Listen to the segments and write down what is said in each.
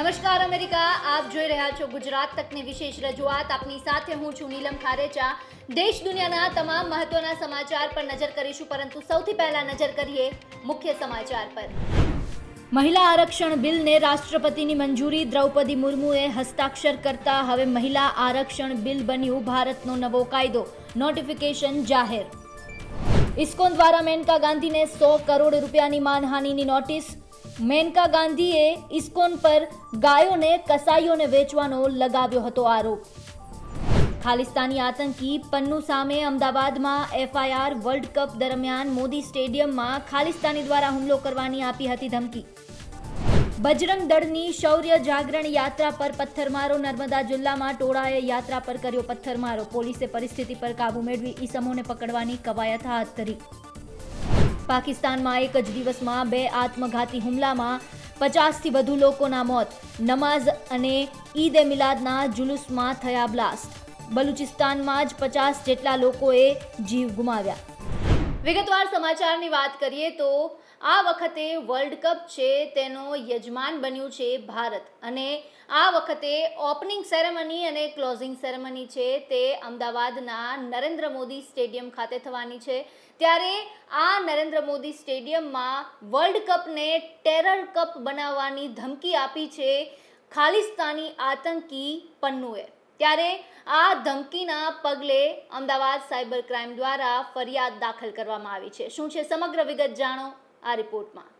નમસ્કાર, અમેરિકા. આપ જોઈ રહ્યા છો ગુજરાત તકની વિશેષ રજૂઆત. આપની સાથે હું છું નીલમ ખારેચા. દેશ દુનિયાના તમામ મહત્વના સમાચાર પર નજર કરીશું, પરંતુ સૌથી પહેલા નજર કરીએ મુખ્ય સમાચાર પર. મહિલા આરક્ષણ બિલને રાષ્ટ્રપતિની મંજૂરી. દ્રૌપદી મુર્મુએ હસ્તાક્ષર કરતા હવે મહિલા આરક્ષણ બિલ બન્યું ભારતનો નવો કાયદો. નોટિફિકેશન જાહેર. ઇસ્કોન દ્વારા મેનકા ગાંધીને સો કરોડ રૂપિયાની માનહાનિની નોટિસ. મેનકા ગાંધીએ ઇસ્કોન પર ગાયોને, કસાઈઓને વેચવાનો લગાવ્યો હતો આરોપ. ખાલિસ્તાની આતંકી પન્નુ સામે અમદાવાદમાં એફઆઈઆર વર્લ્ડ કપ દરમિયાન મોદી સ્ટેડિયમમાં ખાલિસ્તાની દ્વારા હુમલો કરવાની આપી હતી ધમકી. બજરંગ દળની શૌર્ય જાગરણ યાત્રા પર પથ્થરમારો, નર્મદા જિલ્લામાં ટોળાએ યાત્રા પર કર્યો પથ્થરમારો. પોલીસે પરિસ્થિતિ પર કાબુ મેળવી ઈસમોને પકડવાની કવાયત હાથ ધરી. પાકિસ્તાનમાં એક જ દિવસમાં બે આત્મઘાતી હુમલામાં પચાસથી વધુ લોકોના મોત, નમાઝ અને ઈદ એ મિલાદના જુલુસમાં થયા બ્લાસ્ટ. બલુચિસ્તાનમાં જ પચાસ જેટલા લોકોએ જીવ ગુમાવ્યા. વિગતવાર સમાચારની વાત કરીએ તો આ વખતે વર્લ્ડ કપ છે, તેનો યજમાન બન્યું છે ભારત. અને આ વખતે ઓપનિંગ સેરેમની અને ક્લોઝિંગ સેરેમની છે, તે અમદાવાદના નરેન્દ્ર મોદી સ્ટેડિયમ ખાતે થવાની છે. ત્યારે આ નરેન્દ્ર મોદી સ્ટેડિયમમાં વર્લ્ડ કપને ટેરર કપ બનાવવાની ધમકી આપી છે ખાલિસ્તાની આતંકી પન્નુએ. ત્યારે આ ધમકીના પગલે અમદાવાદ સાયબર ક્રાઇમ દ્વારા ફરિયાદ દાખલ કરવામાં આવી છે. શું છે સમગ્ર વિગત જાણો? આ રિપોર્ટમાં.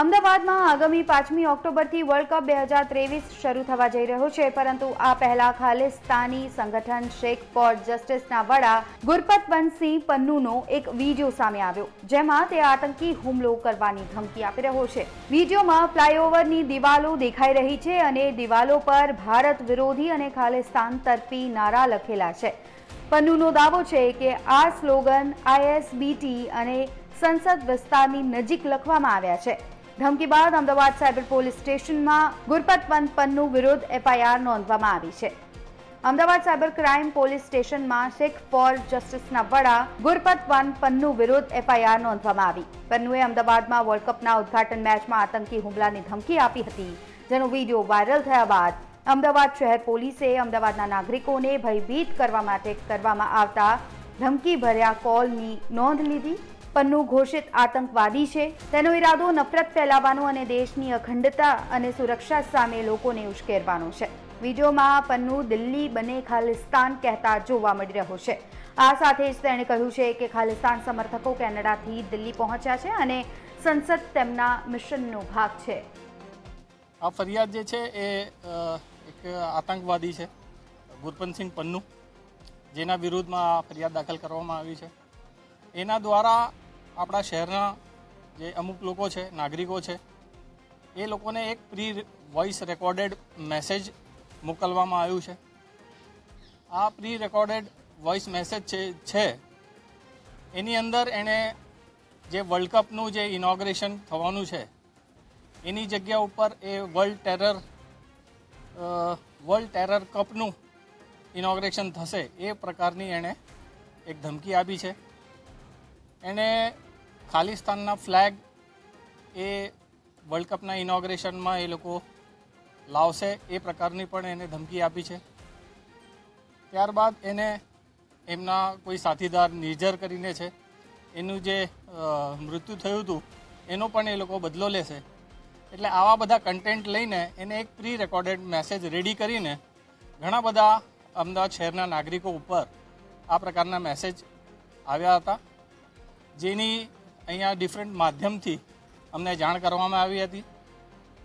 અમદાવાદમાં આગામી પાંચમી ઓક્ટોબરથી વર્લ્ડ કપ બે હજાર ત્રેવીસ શરૂ થવા જઈ રહ્યો છે, પરંતુ આ પહેલા ખાલિસ્તાની સંગઠન શેખ ફોર જસ્ટિસના વડા ગુરપતવંતસિંહ પન્નુનો એક વીડિયો સામે આવ્યો, જેમાં તે આતંકી હુમલો કરવાની ધમકી આપી રહ્યો છે. વિડીયોમાં ફ્લાયઓવરની દિવાલો દેખાઈ રહી છે અને દિવાલો પર ભારત વિરોધી અને ખાલિસ્તાન તરફી નારા લખેલા છે. પન્નુનો દાવો છે કે આ સ્લોગન આઈએસબીટી અને સંસદ વિસ્તારની નજીક લખવામાં આવ્યા છે. ધમકી બાદ અમદાવાદ સાયબર પોલીસ સ્ટેશનમાં ગુરપતવંત પન્નુ વિરુદ્ધ એફઆઈઆર નોંધવામાં આવી છે. અમદાવાદ સાયબર ક્રાઇમ પોલીસ સ્ટેશનમાં શેખ ફોર જસ્ટિસના વડા ગુરપતવંત પન્નુ વિરુદ્ધ એફઆઈઆર નોંધવામાં આવી. પન્નુએ અમદાવાદમાં વર્લ્ડ કપના ઉદઘાટન મેચમાં આતંકી હુમલાની ધમકી આપી હતી, જેનો વીડિયો વાયરલ થયા બાદ અમદાવાદ શહેર પોલીસે અમદાવાદના નાગરિકોને ભયભીત કરવા માટે કરવામાં આવતા ધમકી ભર્યા કોલની નોંધ લીધી. પન્નુ ઘોષિત આતંકવાદી છે. તેનો ઈરાદો નફરત ફેલાવવાનો અને દેશની અખંડતા અને સુરક્ષા સામે લોકોને ઉશ્કેરવાનો છે. વિડીયોમાં પન્નુ દિલ્હી બને ખાલિસ્તાન કહેતા જોવા મળી રહ્યો છે. આ સાથે જ તેણે કહ્યું છે કે ખાલિસ્તાન સમર્થકો કેનેડાથી દિલ્હી પહોંચ્યા છે અને સંસદ તેમના મિશનનો ભાગ છે. આ ફરિયાદ જે છે એ એક આતંકવાદી છે ગુરપનસિંહ પન્નુ. જેના વિરુદ્ધમાં આ ફરિયાદ દાખલ કરવામાં આવી છે. એના દ્વારા આપણા શહેરના જે અમુક લોકો છે, નાગરિકો છે, એ લોકોને એક પ્રી વોઇસ રેકોર્ડેડ મેસેજ મોકલવામાં આવ્યું છે. આ પ્રી રેકોર્ડેડ વોઇસ મેસેજ છે એની અંદર એણે જે વર્લ્ડ કપનું જે ઇનોગ્રેશન થવાનું છે, એની જગ્યા ઉપર એ વર્લ્ડ ટેરર વર્લ્ડ ટેરર કપનું ઇનોગ્રેશન થશે, એ પ્રકારની એણે એક ધમકી આપી છે. એણે ખાલિસ્તાનના ફ્લેગ એ વર્લ્ડ કપના ઇનોગ્રેશનમાં એ લોકો લાવશે, એ પ્રકારની પણ એને ધમકી આપી છે. ત્યારબાદ એને એમના કોઈ સાથીદાર નિર્જર કરીને છે, એનું જે મૃત્યુ થયું હતું, એનો પણ એ લોકો બદલો લેશે. એટલે આવા બધા કન્ટેન્ટ લઈને એને એક પ્રી રેકોર્ડેડ મેસેજ રેડી કરીને ઘણા બધા અમદાવાદ શહેરના નાગરિકો ઉપર આ પ્રકારના મેસેજ આવ્યા હતા, જેની અહીંયા ડિફરન્ટ માધ્યમથી અમને જાણ કરવામાં આવી હતી.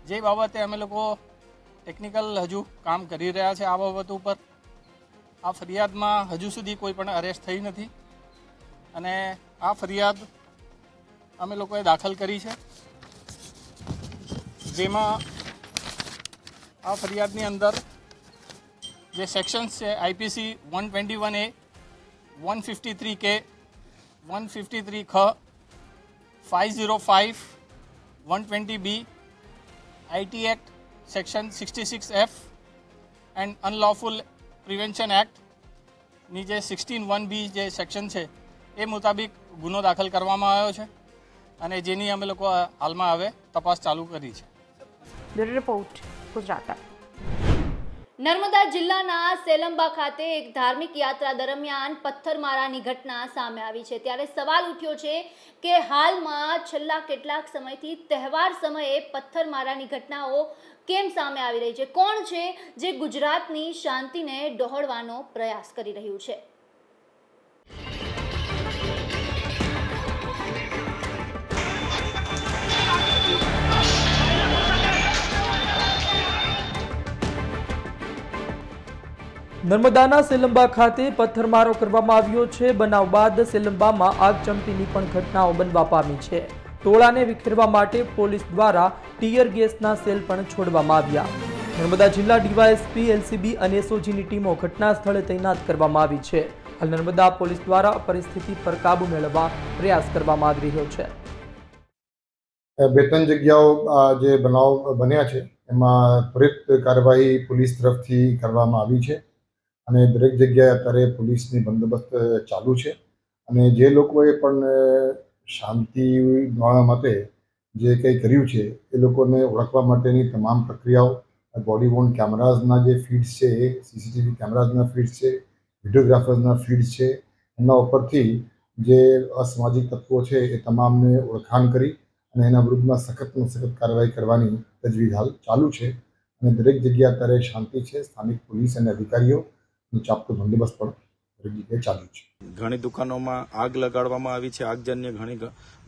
જે બાબતે અમે લોકો ટેકનિકલ હજુ કામ કરી રહ્યા છે આ બાબત ઉપર. આ ફરિયાદમાં હજુ સુધી કોઈ પણ અરેસ્ટ થઈ નથી. અને આ ફરિયાદ અમે લોકોએ દાખલ કરી છે. જેમાં આ ફરિયાદની અંદર જે સેક્શન્સ છે IPC one twenty one A one fifty three કે વન ફિફ્ટી થ્રી ખ five zero five one twenty B IT act section sixty six F and unlawful prevention એક્ટની જે સિક્સટીન વન બી જે સેક્શન છે, એ મુતાબિક ગુનો દાખલ કરવામાં આવ્યો છે અને જેની અમે લોકો હાલમાં હવે તપાસ ચાલુ કરી છે રિપોર્ટ ગુજરાત. નર્મદા જિલ્લાના સેલંબા ખાતે એક ધાર્મિક યાત્રા દરમિયાન પથ્થરમારાની ઘટના સામે આવી છે. ત્યારે સવાલ ઉઠ્યો છે કે હાલમાં છેલ્લા કેટલાક સમયથી તહેવાર સમયે પથ્થરમારાની ઘટનાઓ કેમ સામે આવી રહી છે? કોણ છે જે ગુજરાતની શાંતિને ડહોળવાનો પ્રયાસ કરી રહ્યું છે? નર્મદાના સેલંબા ખાતે પથ્થરમારો કરવામાં આવ્યો છે. બનાવ બાદ સેલંબામાં ચમટીની પણ ઘટનાઓ બનવા પામી છે. ટોળાને વિખેરવા માટે પોલીસ દ્વારા ટીયર ગેસના સેલ પણ છોડવામાં આવ્યા. નર્મદા જિલ્લા ડીવાયએસપી, એલસીબી અને એસઓજીની ટીમો ઘટના સ્થળે તૈનાત કરવામાં આવી છે. હાલ નર્મદા પોલીસ દ્વારા પરિસ્થિતિ પર કાબુ મેળવવા પ્રયાસ કરવામાં આવી રહ્યો છે. બે ત્રણ જગ્યાઓ જે બનાવ બન્યા છે, એમાં ત્વરિત કાર્યવાહી પોલીસ તરફથી કરવામાં આવી છે. અને દરેક જગ્યાએ અત્યારે પોલીસની બંદોબસ્ત ચાલુ છે. અને જે લોકોએ પણ શાંતિ માણવા માટે જે કંઈ કર્યું છે, એ લોકોને ઓળખવા માટેની તમામ પ્રક્રિયાઓ, બોડી વોર્ન કેમેરાઝના જે ફીડ્સ છે એ સીસીટીવી કેમેરાઝના ફીડ્સ છે, વિડીયોગ્રાફર્સના ફીડ્સ છે, એના ઉપરથી જે અસામાજિક તત્વો છે, એ તમામને ઓળખાણ કરી અને એના વિરુદ્ધમાં સખતમાં સખત કાર્યવાહી કરવાની તજવીજ હાલ ચાલુ છે. અને દરેક જગ્યા અત્યારે શાંતિ છે, સ્થાનિક પોલીસ અને અધિકારીઓ ચાપતો બંદોબસ્ત પણ દરેક ચાલુ છે. ઘણી દુકાનોમાં આગ લગાડવામાં આવી છે, આગજન્ય ઘણી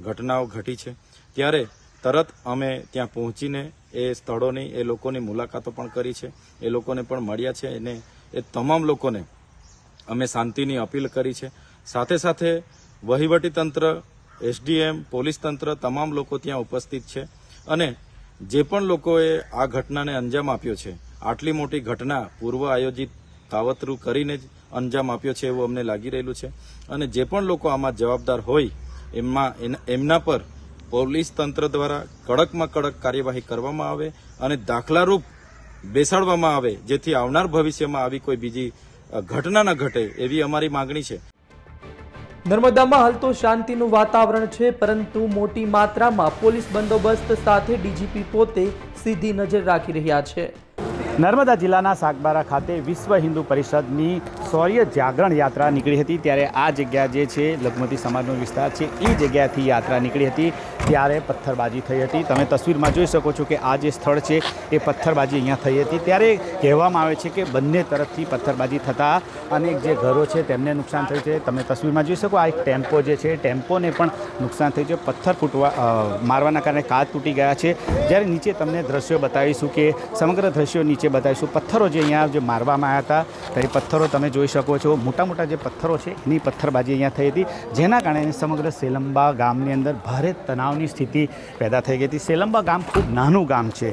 ઘટનાઓ ઘટી છે. ત્યારે તરત અમે ત્યાં પહોંચીને એ સ્થળોની, એ લોકોની મુલાકાતો પણ કરી છે. એ લોકોને પણ મળ્યા છે અને એ તમામ લોકોને અમે શાંતિની અપીલ કરી છે. સાથે સાથે વહીવટી તંત્ર, એસડીએમ, પોલીસ તંત્ર તમામ લોકો ત્યાં ઉપસ્થિત છે અને જે પણ લોકોએ આ ઘટનાને અંજામ આપ્યો છે, આટલી મોટી ઘટના પૂર્વ આયોજિત કાવતરું કરીને જ અંજામ આપ્યો છે એવું અમને લાગી રહેલું છે. અને જે પણ લોકો આમાં જવાબદાર હોય, એમાં એમના પર પોલીસ તંત્ર દ્વારા કડકમાં કડક કાર્યવાહી કરવામાં આવે અને દાખલારૂપ બેસાડવામાં આવે, જેથી આવનાર ભવિષ્યમાં આવી કોઈ બીજી ઘટના ન ઘટે એવી અમારી માંગણી છે. નર્મદામાં હાલ તો શાંતિનું વાતાવરણ છે, પરંતુ મોટી માત્રામાં પોલીસ બંદોબસ્ત સાથે ડીજીપી પોતે સીધી નજર રાખી રહ્યા છે. નર્મદા જિલ્લાના સાગબારા ખાતે વિશ્વ હિન્દુ પરિષદની શૌર્ય જાગરણ યાત્રા નીકળી હતી. ત્યારે આ જગ્યા જે છે, લઘુમતી સમાજનો વિસ્તાર છે, એ જગ્યાથી યાત્રા નીકળી હતી. ત્યારે પથ્થરબાજી થઈ હતી. તમે તસવીરમાં જોઈ શકો છો કે આ જે સ્થળ છે, એ પથ્થરબાજી અહીંયા થઈ હતી. ત્યારે કહેવામાં આવે છે કે બંને તરફથી પથ્થરબાજી થતાં અનેક જે ઘરો છે, તેમને નુકસાન થયું છે. તમે તસવીરમાં જોઈ શકો આ એક ટેમ્પો જે છે, ટેમ્પોને પણ નુકસાન થયું છે. પથ્થર ફૂટવા મારવાના કારણે કાચ તૂટી ગયા છે. જ્યારે નીચે તમને દ્રશ્યો બતાવીશું કે સમગ્ર દ્રશ્યો નીચે બતાવીશું. પથ્થરો જે અહીંયા જે મારવામાં આવ્યા હતા, તો એ પથ્થરો તમે જોઈ શકો છો. મોટા મોટા જે પથ્થરો છે, એની પથ્થરબાજી અહીંયા થઈ હતી. જેના કારણે સમગ્ર સેલંબા ગામની અંદર ભારે તણાવની સ્થિતિ પેદા થઈ ગઈ હતી. સેલંબા ગામ ખૂબ નાનું ગામ છે.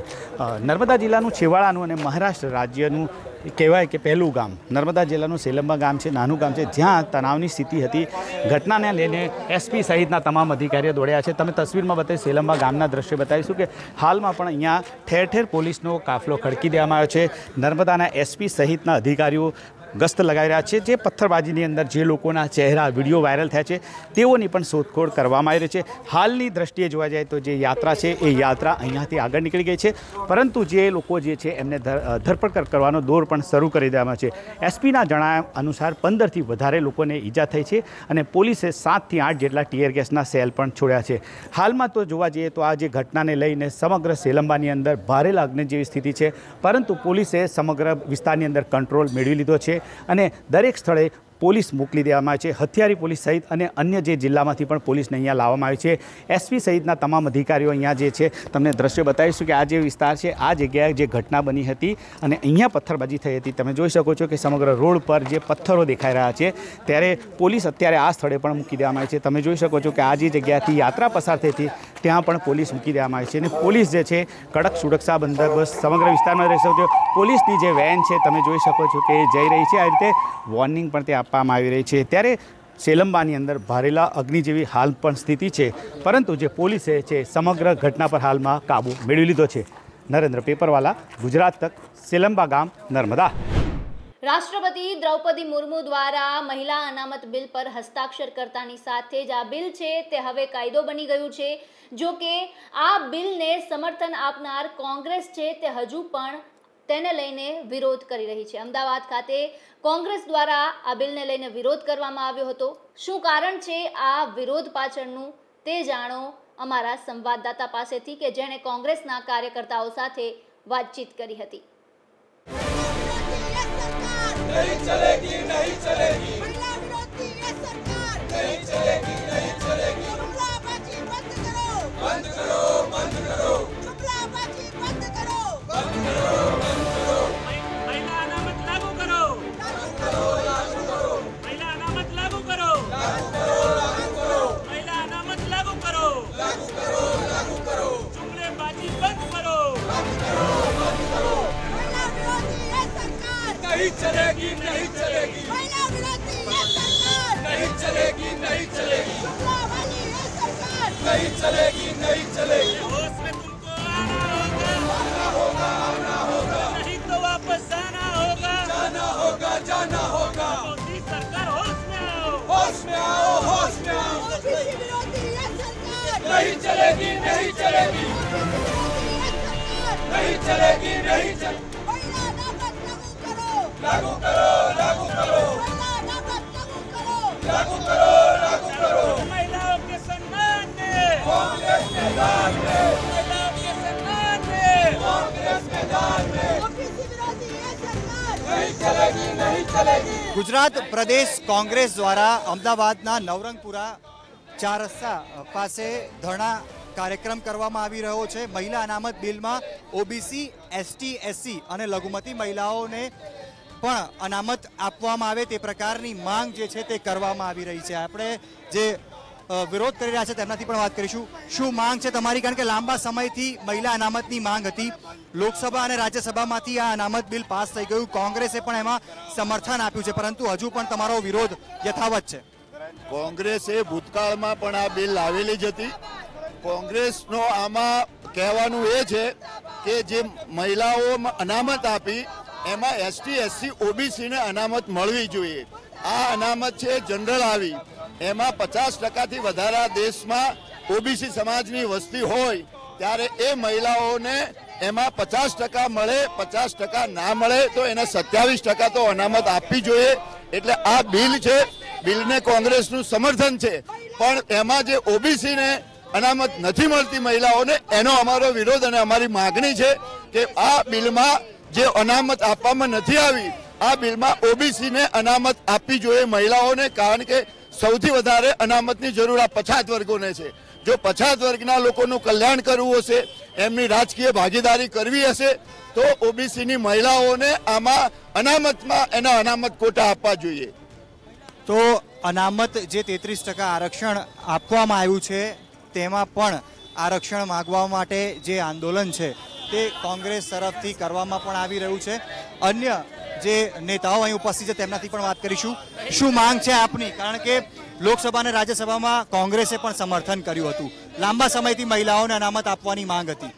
નર્મદા જિલ્લાનું છેવાડાનું અને મહારાષ્ટ્ર રાજ્યનું કહેવાય કે પહેલું ગામ. નર્મદા જિલ્લાનું સેલંબા ગામ છે, નાનું ગામ છે, જ્યાં તણાવની સ્થિતિ હતી. ઘટનાને લઈને એસપી સહિતના તમામ અધિકારીઓ દોડ્યા છે. તમે તસવીરમાં બતાવી સેલંબા ગામના દ્રશ્ય બતાવીશું કે હાલમાં પણ અહીંયા ઠેર ઠેર પોલીસનો કાફલો ખડકી દેવામાં આવ્યો છે. નર્મદાના એસપી સહિતના અધિકારીઓ ગસ્ત લગાવી રહ્યા છે જે પથ્થરબાજીની અંદર જે લોકોના ચહેરા, વીડિયો વાયરલ થયા છે, તેઓની પણ શોધખોળ કરવામાં આવી રહી છે. હાલની દ્રષ્ટિએ જોવા જાય તો જે યાત્રા છે, એ યાત્રા અહીંયાથી આગળ નીકળી ગઈ છે. પરંતુ જે લોકો જે છે, એમને ધર- ધરપકડ કરવાનો દોર પણ શરૂ કરી દેવામાં છે. એસપીના જણાવ્યા અનુસાર પંદરથી વધારે લોકોને ઈજા થઈ છે અને પોલીસે સાતથી આઠ જેટલા ટીયર ગેસના સેલ પણ છોડ્યા છે. હાલમાં તો જોવા જઈએ તો આ જે ઘટનાને લઈને સમગ્ર સેલંબાની અંદર ભારે લાગણી જેવી સ્થિતિ છે. પરંતુ પોલીસે સમગ્ર વિસ્તારની અંદર કંટ્રોલ મેળવી લીધો છે. અને દરેક સ્થળે પોલીસ મોકલી દેવામાં આવી છે. હથિયારી પોલીસ સહિત અને અન્ય જે જિલ્લામાંથી પણ પોલીસને અહીંયા લાવવામાં આવી છે. એસપી સહિતના તમામ અધિકારીઓ અહીંયા જે છે, તમને દ્રશ્ય બતાવીશું કે આ જે વિસ્તાર છે, આ જગ્યાએ જે ઘટના બની હતી અને અહીંયા પથ્થરબાજી થઈ હતી. તમે જોઈ શકો છો કે સમગ્ર રોડ પર જે પથ્થરો દેખાઈ રહ્યા છે, ત્યારે પોલીસ અત્યારે આ સ્થળે પણ મૂકી દેવામાં આવી છે. તમે જોઈ શકો છો કે આ જે જગ્યાથી યાત્રા પસાર થઈ હતી, ત્યાં પણ પોલીસ મૂકી દેવામાં આવી છે અને પોલીસ જે છે, કડક સુરક્ષા બંદોબસ્ત સમગ્ર વિસ્તારમાં રહી શકો છો. પોલીસની જે વેન છે, તમે જોઈ શકો છો કે જઈ રહી છે. આ રીતે વોર્નિંગ પણ તે આપવામાં આવી રહી છે. ત્યારે સેલંબાની અંદર ભારેલા અગ્નિ જેવી હાલ પણ સ્થિતિ છે. પરંતુ જે પોલીસે છે, સમગ્ર ઘટના પર હાલમાં કાબુ મેળવી લીધો છે. નરેન્દ્ર પેપરવાલા, ગુજરાત તક, સેલંબા ગામ, નર્મદા. રાષ્ટ્રપતિ દ્રૌપદી મુર્મુ દ્વારા મહિલા અનામત બિલ પર હસ્તાક્ષર કરતાની સાથે જ આ બિલ છે, તે હવે કાયદો બની ગયું છે. જો કે આ બિલને સમર્થન આપનાર કોંગ્રેસ છે, તે હજુ પણ તેને લઈને વિરોધ કરી રહી છે. અમદાવાદ ખાતે કોંગ્રેસ દ્વારા આ બિલને લઈને વિરોધ કરવામાં આવ્યો હતો. શું કારણ છે આ વિરોધ પાછળનું તે જાણો અમારા સંવાદદાતા પાસેથી કે જેણે કોંગ્રેસના કાર્યકર્તાઓ સાથે વાતચીત કરી હતી. નહીં नहीं चलेगी नहीं चलेगी। नहीं चलेगी नहीं चलेगी। नहीं चलेगी नहीं चलेगी। होश में तुमको आना होगा। आना होगा नहीं तो वापस जाना होगा। जाना होगा जाना होगा। मोदी सरकार होश में आओ। होश में आओ होश में आओ। ओबीसी विरोधी ये सरकार। नहीं चलेगी नहीं चलेगी। नहीं चलेगी नहीं चलेगी। લાગુ કરો લાગુ કરો. લાગુ કરો લાગુ કરો. ગુજરાત પ્રદેશ કોંગ્રેસ દ્વારા અમદાવાદના નવરંગપુરા ચાર રસ્તા પાસે ધરણા કાર્યક્રમ કરવામાં આવી રહ્યો છે. મહિલા અનામત બિલમાં ઓબીસી એસટી એસસી અને લઘુમતી મહિલાઓને પણ અનામત આપવામાં આવે તે પ્રકારની માંગ જે છે તે કરવામાં આવી રહી છે. આપણે જે વિરોધ કરી રહ્યા છે તેમનાથી પણ વાત કરીશું. શું માંગ છે તમારી? કારણ કે લાંબા સમયથી મહિલા અનામતની માંગ હતી. લોકસભા અને રાજ્યસભામાંથી આ અનામત બિલ પાસ થઈ ગયું. કોંગ્રેસે પણ એમાં સમર્થન આપ્યું છે. પરંતુ હજુ પણ તમારો વિરોધ યથાવત છે. કોંગ્રેસે ભૂતકાળમાં પણ આ બિલ લાવેલી જ હતી. કોંગ્રેસનો આમાં કહેવાનું એ છે કે જે મહિલાઓ અનામત આપી એમાં એસટી એસસી ઓબીસીને અનામત મળવી જોઈએ. આ અનામત છે જનરલ આવી. એમાં પચાસ ટકાથી વધારા દેશમાં ઓબીસી સમાજની વસ્તી હોય, ત્યારે એ મહિલાઓને એમાં પચાસ ટકા મળે, પચાસ ટકા ના મળે, તો એને સત્યાવીસ ટકા તો અનામત આપવી જોઈએ. એટલે આ બિલ છે, બિલને કોંગ્રેસનું સમર્થન છે. પણ એમાં જે ઓબીસીને અનામત નથી મળતી મહિલાઓને, એનો અમારો વિરોધ અને અમારી માગણી છે કે આ બિલમાં જે અનામત આપવામાં નથી આવી, આ બિલમાં ઓબીસીને અનામત આપવી જોઈએ મહિલાઓને, કારણ કે સૌથી વધારે અનામતની જરૂર આ પછાત વર્ગોને છે. જો પછાત વર્ગના લોકોનું કલ્યાણ કરવું હશે, એમની રાજકીય ભાગીદારી કરવી હશે, તો ઓબીસીની મહિલાઓને આમાં અનામતમાં એના અનામત કોટા આપવા જોઈએ. તો અનામત જે તેત્રીસ ટકા આરક્ષણ આપવામાં આવ્યું છે, તેમાં પણ આરક્ષણ માગવા માટે જે આંદોલન છે તે કોંગ્રેસ તરફથી કરવામાં પણ આવી રહ્યું છે. અન્ય જે નેતાઓ અહીં ઉપસ્થિત છે, તેમનાથી પણ વાત કરીશું. શું માંગ છે આપની? કારણ કે લોકસભા અને રાજ્યસભામાં કોંગ્રેસે પણ સમર્થન કર્યું હતું. લાંબા સમયથી મહિલાઓને અનામત આપવાની માંગ હતી.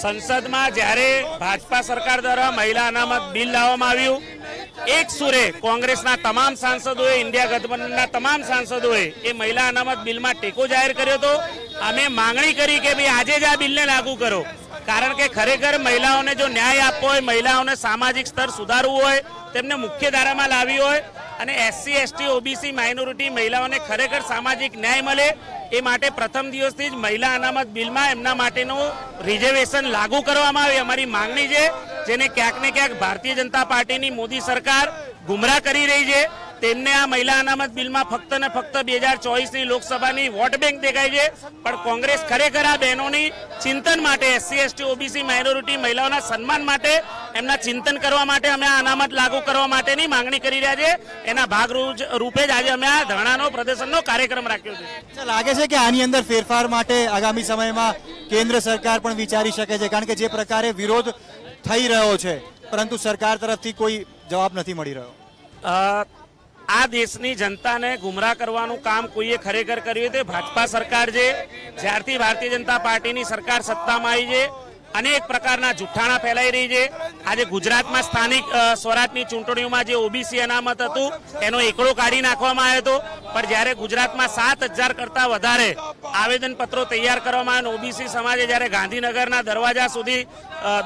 સંસદમાં જ્યારે ભાજપા સરકાર દ્વારા મહિલા અનામત બિલ લાવવામાં આવ્યું, એક સુરે કોંગ્રેસના તમામ સાંસદોએ, ઇન્ડિયા ગઠબંધનના તમામ સાંસદોએ એ મહિલા અનામત બિલમાં ટેકો જાહેર કર્યો હતો. અમે માંગણી કરી કે ભાઈ આજે જ આ બિલને લાગુ કરો. કારણ કે ખરેખર મહિલાઓને જો ન્યાય આપવો હોય, મહિલાઓને સામાજિક સ્તર સુધારવું હોય, તેમને મુખ્ય ધારામાં લાવી હોય અને એસસી એસટી ઓબીસી માઇનોરિટી મહિલાઓને ખરેખર સામાજિક ન્યાય મળે, એ માટે પ્રથમ દિવસથી જ મહિલા અનામત બિલમાં એમના માટેનું રિઝર્વેશન લાગુ કરવામાં આવે. અમારી માંગણી છે, જેને ક્યાંક ને ક્યાંક ભારતીય જનતા પાર્ટીની મોદી સરકાર ગુમરાહ કરી રહી છે. તેમને આ મહિલા અનામત બિલમાં ફક્ત ને ફક્ત બે હજાર ચોવીસની લોકસભાની વોટ બેંક દેખાય છે. પણ કોંગ્રેસ ખરેખર આ બહેનોની ચિંતન માટે એસસી એસટી ઓબીસી માઇનોરિટી મહિલાઓના સન્માન માટે એમના ચિંતન કરવા માટે અમે આ અનામત લાગુ કરવા માટેની માંગણી કરી રહ્યા છે. એના ભાગ રૂપે જ આજે અમે આ ધરણાનો પ્રદર્શનનો કાર્યક્રમ રાખ્યો છે. લાગે છે કે આની અંદર ફેરફાર માટે આગામી સમયમાં કેન્દ્ર સરકાર પણ વિચારી શકે છે કારણ કે જે પ્રકારે વિરોધ થઈ રહ્યો છે પરંતુ સરકાર તરફથી કોઈ જવાબ નથી મળી રહ્યો. આ દેશની જનતાને ગુમરાહ કરવાનું કામ કોઈએ ખરેખર કર્યું તે ભાજપા સરકાર છે. જ્યારથી ભારતીય જનતા પાર્ટીની સરકાર સત્તામાં આવી છે. અનેક પ્રકારના જુઠ્ઠાણા ફેલાઈ રહી છે. આજે ગુજરાતમાં સ્થાનિક સ્વરાજની ચૂંટણીઓમાં જે ઓબીસી અનામત હતું, એનો એકડો કાઢી નાખવામાં આવ્યો હતો. પણ જ્યારે ગુજરાતમાં સાત હજાર કરતા વધારે આવેદનપત્રો તૈયાર કરવામાં આવ્યા ઓબીસી સમાજે જ્યારે ગાંધીનગરના દરવાજા સુધી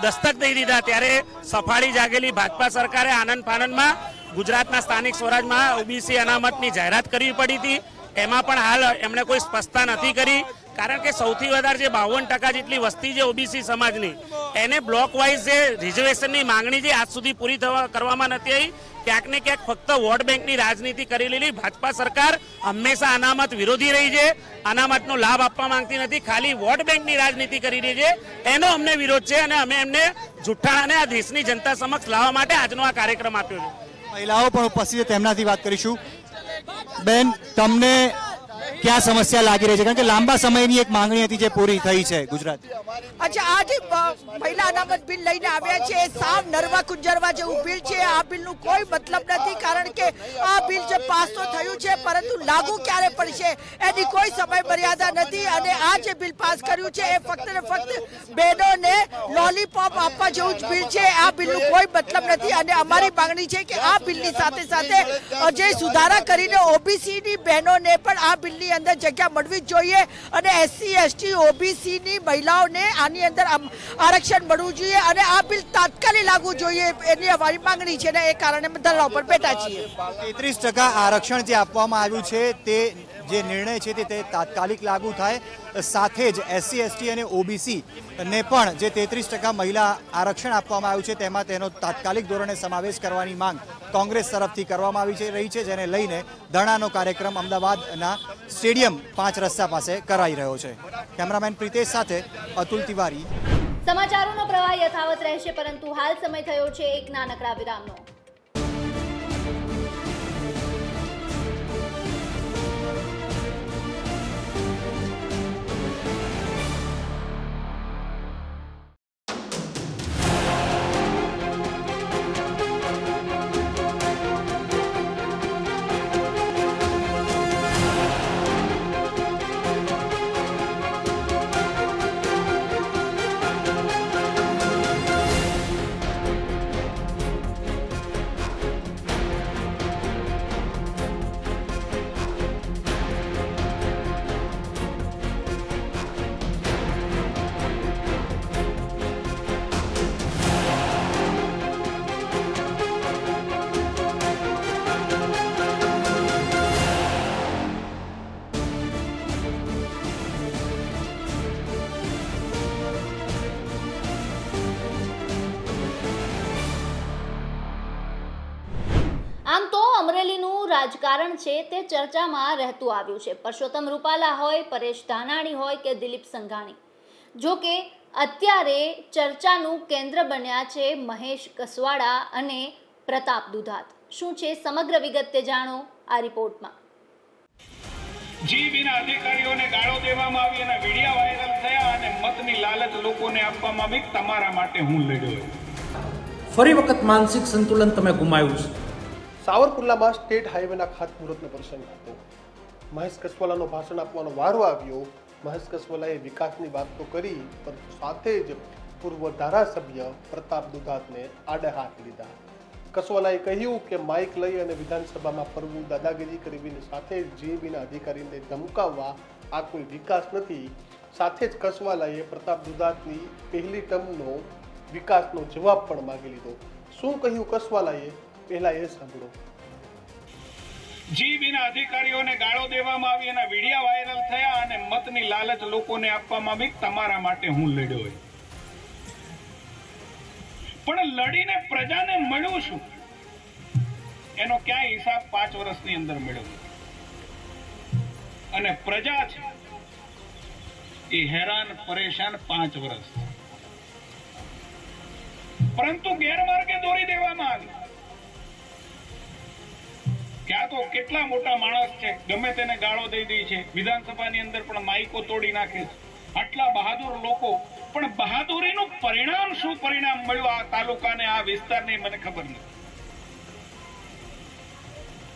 દસ્તક દઈ દીધા, ત્યારે સફાળી જાગેલી ભાજપા સરકારે આનંદ ફાનંદમાં ગુજરાતના સ્થાનિક સ્વરાજમાં ઓબીસી અનામતની જાહેરાત કરવી પડી હતી. એમાં પણ હાલ એમણે કોઈ સ્પષ્ટતા નથી કરી, કારણ કે સૌથી વધારે જે બાવન ટકા જેટલી વસ્તી છે ઓબીસી સમાજની, એને બ્લોક વાઇઝ જે રિઝર્વેશનની માંગણી છે આજ સુધી પૂરી થવા કરવામાં નથી આવી, ક્યાંક ને ક્યાંક ફક્ત વોટ બેંકની રાજનીતિ કરી લેલી. ભાજપા સરકાર હંમેશા અનામત વિરોધી રહી છે, અનામતનો લાભ આપવા માંગતી નથી, ખાલી વોટ બેંકની રાજનીતિ કરી રહી છે. એનો અમને વિરોધ છે અને અમે એમને જુઠ્ઠાણાને આ દેશની જનતા સમક્ષ લાવવા માટે આજનો આ કાર્યક્રમ આપ્યો છે. મહિલાઓ પણ ઉપસ્થિત છે તેમનાથી વાત કરીશું. બેન તમને ક્યાં સમસ્યા લાગી રહી છે? કારણ કે લાંબા સમયની એક માંગણી હતી જે પૂરી થઈ છે ગુજરાત. અચ્છા આ જે મહિલા અનામત બિલ લઈને આવ્યા છે. એ સાવ નરવા કુંજરવા જેવું બિલ છે. આ બિલનું કોઈ મતલબ નથી, કારણ કે આ બિલ જે પાસ તો થયું છે, પરંતુ લાગુ ક્યારે પડશે એની કોઈ સમય મર્યાદા નથી અને આ જે બિલ પાસ કર્યું છે એ ફક્ત ને ફક્ત બહેનોને લોલીપોપ આપવા જેવું જ બિલ છે. આ બિલનું કોઈ મતલબ નથી અને અમારી માંગણી છે કે આ બિલની સાથે સાથે જે સુધારા કરીને ઓબીસીની બહેનોને પણ આ બિલની અંદર જગ્યા મળવી જ જોઈએ અને એસસી એસટી ઓબીસીની મહિલાઓને આની અંદર આરક્ષણ મળવું જોઈએ અને આ બિલ તાત્કાલિક લાગવું જોઈએ એની અમારી માંગણી છે ને એ કારણે અમે ધરણા ઉપર બેઠા છીએ. તેત્રીસ આરક્ષણ જે આપવામાં આવ્યું છે, તે જે નિર્ણય છે તે તાત્કાલિક લાગુ થાય. સાથે જ એસસી એસટી અને ઓબીસી ને પણ જે તેત્રીસ મહિલા આરક્ષણ આપવામાં આવ્યું છે, તેમાં તેનો તાત્કાલિક ધોરણે સમાવેશ કરવાની માંગ કોંગ્રેસ તરફથી કરવામાં આવી રહી છે, જેને લઈને ધરણાનો કાર્યક્રમ અમદાવાદના સ્ટેડિયમ પાંચ રસ્તા પાસે કરાઈ રહ્યો છે. કેમેરામેન પ્રિતેશ સાથે અતુલ તિવારી. સમાચારોનો પ્રવાહ યથાવત રહેશે, પરંતુ હાલ સમય થયો છે એક નાનકડા વિરામનો. રાજકારણ છે તે ચર્ચામાં રહેતું આવ્યું છે. પરસોત્તમ રૂપાલા હોય પરેશ ધાનાણી હોય કે દિલીપ સંઘાણી. જો કે અત્યારે ચર્ચાનું કેન્દ્ર બન્યા છે મહેશ કસવાડા અને પ્રતાપ દુધાત. શું છે સમગ્ર વિગત તે જાણો આ રિપોર્ટમાં. જીબીના અધિકારીઓને ગાળો દેવામાં આવી અને વિડિયા વાયરલ થયા અને મતની લાલચ લોકોને આપવામાં આવી. તમારા માટે હું લડ્યો. ફરી વખત માનસિક સંતુલન તમે ગુમાવ્યું છે. સાવરકુંડલામાં સ્ટેટ હાઈવેના ખાતમુહૂર્તનો પ્રસંગ હતો. મહેશ કસવાલાનો ભાષણ આપવાનો વારો આવ્યો. મહેશ કસવાલાએ વિકાસની વાત તો કરી, પરંતુ સાથે જ પૂર્વ ધારાસભ્ય પ્રતાપ દુધાતને આડે હાથ લીધા. કસવાલાએ કહ્યું કે માઇક લઈ અને વિધાનસભામાં ફરવું, દાદાગીરી કરવીને સાથે જેબીના અધિકારીને ધમકાવવા આ કોઈ વિકાસ નથી. સાથે જ કસવાલાએ પ્રતાપ દુધાતની પહેલી ટર્મનો વિકાસનો જવાબ પણ માગી લીધો. શું કહ્યું કસવાલાએ? પહેલા એ સાંભળો. જી બિના અધિકારીઓને ગાળો દેવામાં આવી એના વિડિયા વાયરલ થયા અને મતની લાલચ લોકોને આપવામાં આવી. તમારા માટે હું લડ્યો પણ લડીને પ્રજાને મળ્યું છું એનો ક્યાંય હિસાબ પાંચ વર્ષની અંદર મેળવ્યો અને પ્રજા છે, એ હેરાન, પરેશાન પાંચ વર્ષ. પરંતુ ગેરમાર્ગે દોરી દેવામાં આવી. ક્યાં તો કેટલા મોટા માણસ છે? ગમે તેને ગાળો દઈ દે છે. વિધાનસભાની અંદર પણ માઇકો તોડી નાખે છે. આટલા બહાદુર લોકો. પણ બહાદુરીનું પરિણામ શું પરિણામ મળ્યું આ તાલુકાને, આ વિસ્તારને, મને ખબર નથી.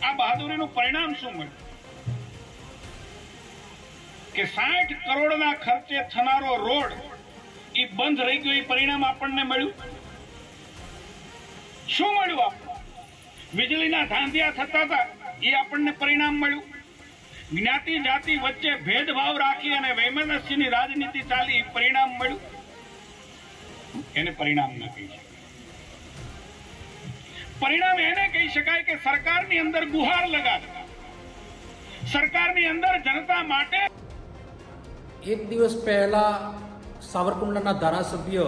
આ બહાદુરીનું પરિણામ શું મળ્યું? કે સાઠ કરોડના ખર્ચે થનારો રોડ એ બંધ રહી ગયો એ પરિણામ આપણને મળ્યું? શું મળ્યું વીજળીના ધાંધિયા થતા હતા. એ આપણને પરિણામ મળ્યું. જ્ઞાતિ જાતિ વચ્ચે ભેદભાવ રાખી અને વૈમનસ્યની રાજનીતિ ચાલી પરિણામ મળ્યું. એને પરિણામ ન કહી શકાય. પરિણામ એને કહી શકાય કે સરકારની અંદર ગુહાર લગાડતા સરકારની અંદર જનતા માટે એક દિવસ પહેલા સાવરકુંડલાના ધારાસભ્ય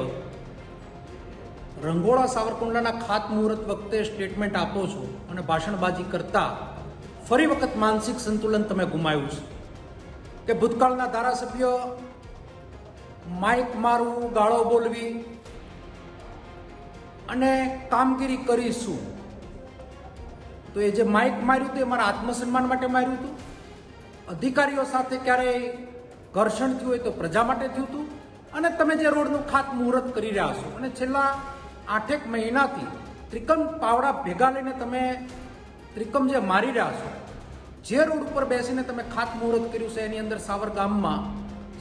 રંગોળા સાવરકુંડલાના ખાતમુહૂર્ત વખતે સ્ટેટમેન્ટ આપો છો અને ભાષણબાજી કરતા ફરી વખત માનસિક સંતુલન તમે ગુમાવ્યું છે. કે ભૂતકાળના ધારાસભ્ય માઇક મારવું, ગાળો બોલવી અને કામગીરી કરીશું. તો એ જે માઇક માર્યું હતું એ મારા આત્મસન્માન માટે માર્યું હતું? અધિકારીઓ સાથે ક્યારેય ઘર્ષણ થયું હોય તો પ્રજા માટે થયું હતું? અને તમે જે રોડનું ખાતમુહૂર્ત કરી રહ્યા છો, અને છેલ્લા આઠેક મહિનાથી ત્રિકમ પાવડા ભેગા લઈને તમે ત્રિકમ જે મારી રહ્યા છો, જે રોડ ઉપર બેસીને તમે ખાતમુહૂર્ત કર્યું છે, એની અંદર સાવર ગામમાં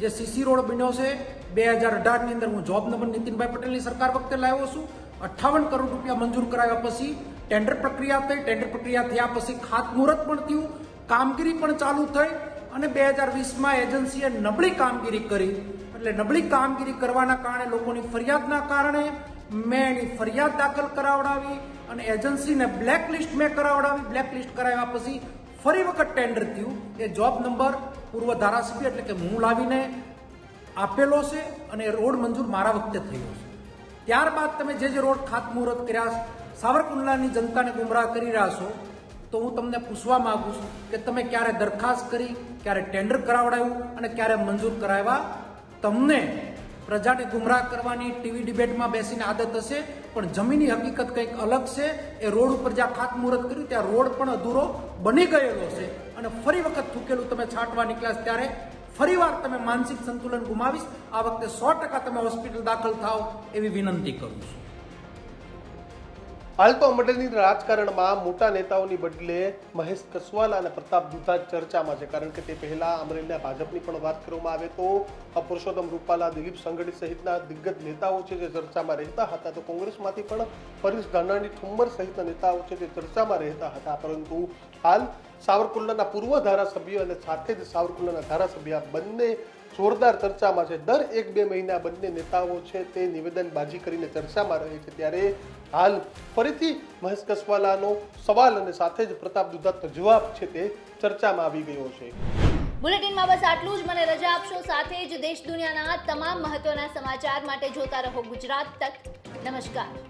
જે સીસી રોડ બન્યો છે, બે હજાર અઢારની અંદર હું જોબ નંબર નીતિનભાઈ પટેલની સરકાર વખતે લાવ્યો છું અઠ્ઠાવન કરોડ રૂપિયા મંજૂર કરાવ્યા પછી ટેન્ડર પ્રક્રિયા થઈ ટેન્ડર પ્રક્રિયા થયા પછી ખાતમુહૂર્ત પણ થયું, કામગીરી પણ ચાલુ થઈ અને બે હજાર વીસમાં એજન્સીએ નબળી કામગીરી કરી. એટલે નબળી કામગીરી કરવાના કારણે લોકોની ફરિયાદના કારણે મેં એની ફરિયાદ દાખલ કરાવડાવી અને એજન્સીને બ્લેકલિસ્ટ મેં કરાવડાવી. બ્લેકલિસ્ટ કરાવ્યા પછી ફરી વખત ટેન્ડર થયું. એ જોબ નંબર પૂર્વ ધારાસભ્ય એટલે કે હું લાવીને આપેલો છે અને રોડ મંજૂર મારા વખતે થયો છે. ત્યારબાદ તમે જે જે રોડ ખાતમુહૂર્ત કર્યા સાવરકુંડલાની જનતાને ગુમરાહ કરી રહ્યા છો, તો હું તમને પૂછવા માંગુ છું કે તમે ક્યારે દરખાસ્ત કરી, ક્યારે ટેન્ડર કરાવડાવ્યું અને ક્યારે મંજૂર કરાવ્યા? તમને પ્રજાને ગુમરાહ કરવાની ટીવી ડિબેટમાં બેસીને આદત હશે, પણ જમીની હકીકત કંઈક અલગ છે. એ રોડ ઉપર જ્યાં ખાતમુહૂર્ત કર્યું, ત્યાં રોડ પણ અધૂરો બની ગયેલો છે. અને ફરી વખત થૂકેલું તમે છાંટવા નીકળ્યા ત્યારે ફરીવાર તમે માનસિક સંતુલન ગુમાવીશ. આ વખતે સો ટકા તમે હોસ્પિટલ દાખલ થાવ એવી વિનંતી કરું છું. હાલ તો અમરેલીની રાજકારણમાં મોટા નેતાઓની બદલે મહેશ કસવાલા અને પ્રતાપ દુધા ચર્ચામાં છે. કારણ કે તે પહેલા અમરેલીના ભાજપની પણ વાત કરવામાં આવે તો પુરુષોત્તમ રૂપાલા, દિલીપ સંઘડી સહિતના દિગ્ગજ નેતાઓ છે જે ચર્ચામાં રહેતા હતા. તો કોંગ્રેસમાંથી પણ પરેશ ધાનાણી, ઠુમ્મર સહિતના નેતાઓ છે તે ચર્ચામાં રહેતા હતા. પરંતુ હાલ સાવરકુંડલાના પૂર્વ ધારાસભ્ય અને સાથે જ સાવરકુંડલાના ધારાસભ્ય બંને જોરદાર ચર્ચામાં છે. દર એક બે મહિના બંને નેતાઓ છે તે નિવેદનબાજી કરીને ચર્ચામાં રહે છે. ત્યારે હાલ ફરીથી મહેશ કસવાલાનો સવાલ અને સાથે જ પ્રતાપ દુધાતનો જવાબ છે તે ચર્ચામાં આવી ગયો છે. બુલેટિનમાં બસ આટલું જ. મને રજા આપશો સાથે જ દેશ દુનિયાના તમામ મહત્વના સમાચાર માટે જોતા રહો ગુજરાત તક. નમસ્કાર.